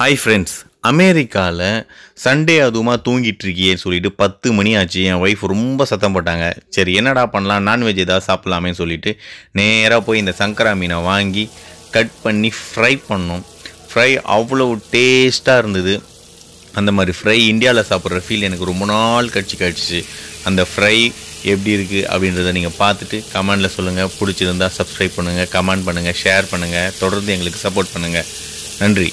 Hi friends அமெரிக்காவில் Sunday அதுவுமா தூங்கிட்டு இருக்கியேன்னு சொல்லிட்டு பத்து மணி ஆச்சு என் ஒய்ஃப் ரொம்ப சத்தம் போட்டாங்க. சரி என்னடா பண்ணலாம்? நான்வெஜ் ஏதாவது சாப்பிட்லாமேன்னு சொல்லிட்டு நேராக போய் இந்த சங்கரா மீனை வாங்கி கட் பண்ணி ஃப்ரை பண்ணோம். ஃப்ரை அவ்வளோ டேஸ்ட்டாக இருந்தது. அந்த மாதிரி ஃப்ரை இந்தியாவில் சாப்பிட்ற ஃபீல் எனக்கு ரொம்ப நாள் கழிச்சு கழிச்சு. அந்த ஃப்ரை எப்படி இருக்குது அப்படின்றத நீங்கள் பார்த்துட்டு கமெண்டில் சொல்லுங்கள் பிடிச்சிருந்தா சப்ஸ்கிரைப் பண்ணுங்கள் கமெண்ட் பண்ணுங்கள் ஷேர் பண்ணுங்கள் தொடர்ந்து எங்களுக்கு சப்போர்ட் பண்ணுங்கள் நன்றி.